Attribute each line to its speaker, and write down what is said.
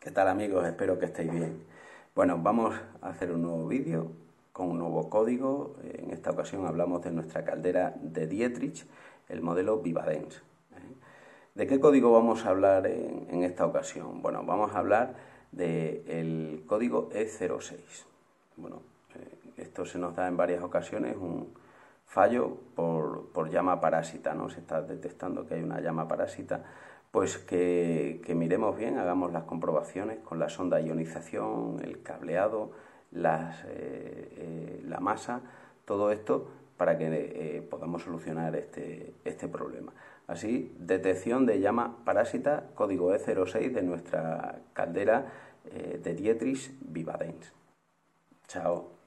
Speaker 1: ¿Qué tal amigos? Espero que estéis bien. Bueno, vamos a hacer un nuevo vídeo con un nuevo código. En esta ocasión hablamos de nuestra caldera de Dietrich, el modelo Vivadens. ¿eh? ¿De qué código vamos a hablar en, esta ocasión? Bueno, vamos a hablar del código E06. Bueno, eh, esto se nos da en varias ocasiones un fallo por, por llama parásita, ¿no? Se está detectando que hay una llama parásita pues que, miremos bien, hagamos las comprobaciones con la sonda de ionización, el cableado, las, eh, eh, la masa, todo esto para que eh, podamos solucionar este, este, problema. Así, detección de llama parásita, código E06 de nuestra caldera de Dietrich Vivadens. Chao.